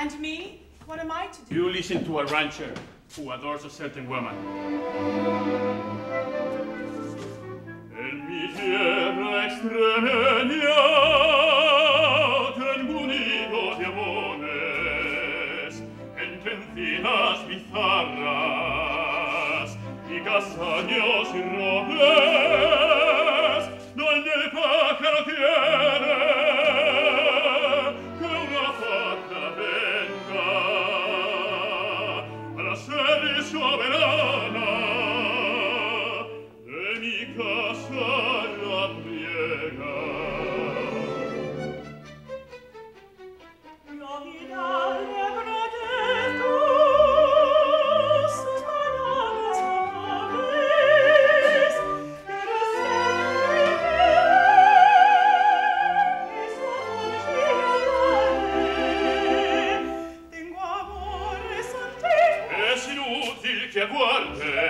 And me? What am I to do? You listen to a rancher who adores a certain woman. El mi tierra extremeña traen bonitos diabones, entencinas bizarras y castaños y robles, donde el pájaro tiene che guarda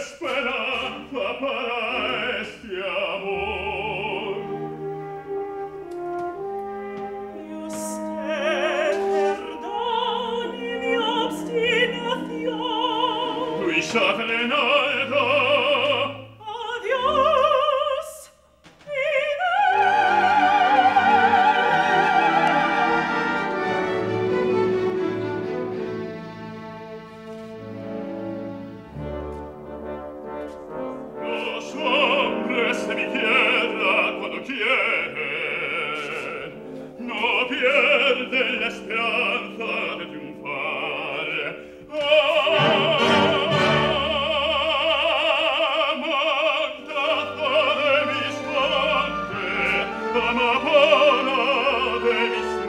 despair. parola de